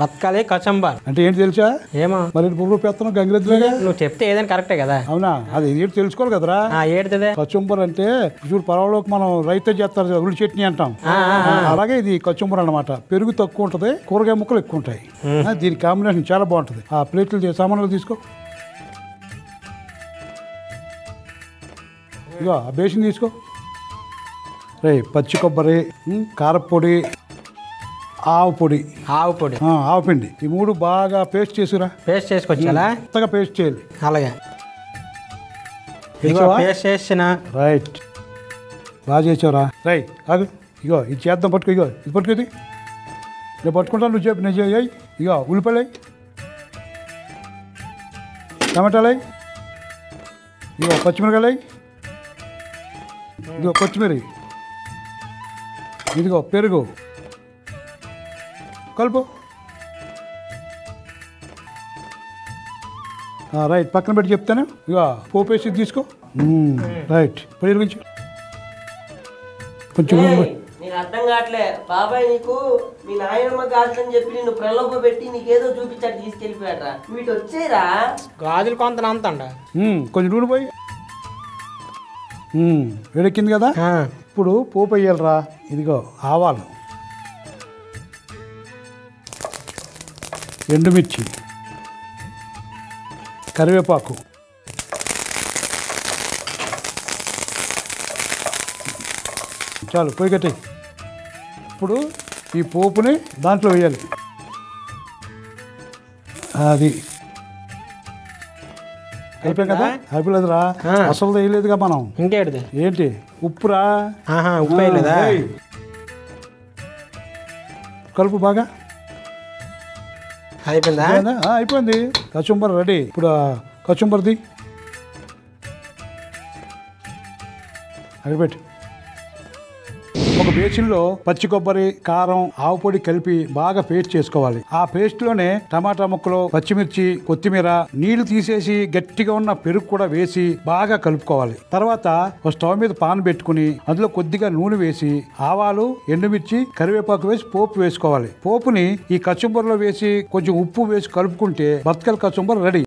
బతకాలి కచంబర్. అంటే ఏంటి తెలుసా? ఏమో. మరి పువ్వు పెత్తనం గంగిరెద్దులుగా? నువ్వు చెప్తే ఏదైనా కరెక్టే కదా. అవునా? అది ఏంటి తెలుసుకోవాలి కదరా? ఏడుతుంది. కచుంబర్ అంటే చూడు పొలంలోకి మనం రైతే చేస్తారు ఉల్లి చట్నీ అంటాం. అలాగే ఇది కచుంబర్ అన్నమాట. పెరుగు తక్కువ ఉంటుంది కూరగాయ ముక్కలు ఎక్కువ ఉంటాయి. దీని కాంబినేషన్ చాలా బాగుంటుంది. ఆ ప్లేట్లు సామాన్లు తీసుకో. ఇగో ఆ బేసిన్ తీసుకో. రే పచ్చి కొబ్బరి కారపొడి ఆవు పొడి. ఆవు పొడి. ఆవు పిండి. ఈ మూడు బాగా పేస్ట్ చేసుకురా పేస్ట్ చేసుకొచ్చాలా? కొత్తగా పేస్ట్ చేయాలి. అలాగే? పేస్ట్ చేసిన. రైట్. బాగా చేసావురా. రై ఆగు. ఇగో ఇది చేద్దాం పట్టుకో ఇగో ఇది పట్టుకో ఇది. నేను పట్టుకుంటాను నువ్వు చెప్పు నేను చేయి ఇగో ఉల్లిపాయలు. టమాటాలు. ఇగో పచ్చిమిరకాయలు. ఇదిగో కొత్తిమీర ఇదిగో పెరుగు. కలుపు. ఆ, రైట్ పక్కన పెట్టి చెప్తాను. ఇక పోపు వేసి తీసుకో. రైట్ పెరుగు కొంచెం. నీకు అర్థం కావట్లే. బాబాయ్ నీకు మీ నాయనమ్మ గాజులని చెప్పి నిన్ను ప్రలోభ పెట్టి నీకేదో చూపించాడు తీసుకెళ్ళిపోయాడ్రా. వీటి వచ్చేరా. గాజులు కొంత అంతండ కొంచెం నూనె పోయి. వేడెక్కింది కదా? ఇప్పుడు పోపు వేయాలిరా. ఇదిగో ఆవాలు. ఎండుమిర్చి కరివేపాకు చాలు పొయ్యి కట్టి ఇప్పుడు ఈ పోపుని దాంట్లో వేయాలి. అది అయిపోయాం కదా? అయిపోలేదురా. ఆ. అసలు వేయలేదుగా మనం. ఇంకేటిది? ఏంటి? ఉప్పురా? ఉప్పు. కలుపు బాగా. అయిపోయిందా? అయిపోయింది? కచుంబర్ రెడీ. ఇప్పుడు ఆ కచుంబర్ది. అడిపెట్టి ఒక బేసిన్లో పచ్చి కొబ్బరి కారం ఆవు పొడి కలిపి బాగా పేస్ట్ చేసుకోవాలి. ఆ పేస్ట్లోనే టమాటా ముక్కలు పచ్చిమిర్చి కొత్తిమీర నీళ్ళు తీసేసి గట్టిగా ఉన్న పెరుగు కూడా వేసి బాగా కలుపుకోవాలి. తర్వాత ఒక స్టవ్ మీద పాన్ పెట్టుకుని అందులో కొద్దిగా నూనె వేసి ఆవాలు ఎండుమిర్చి కరివేపాకు వేసి పోపు వేసుకోవాలి. పోపుని ఈ కచుంబర్లో వేసి కొంచెం ఉప్పు వేసి కలుపుకుంటే బతకల కచుంబర్ రెడీ.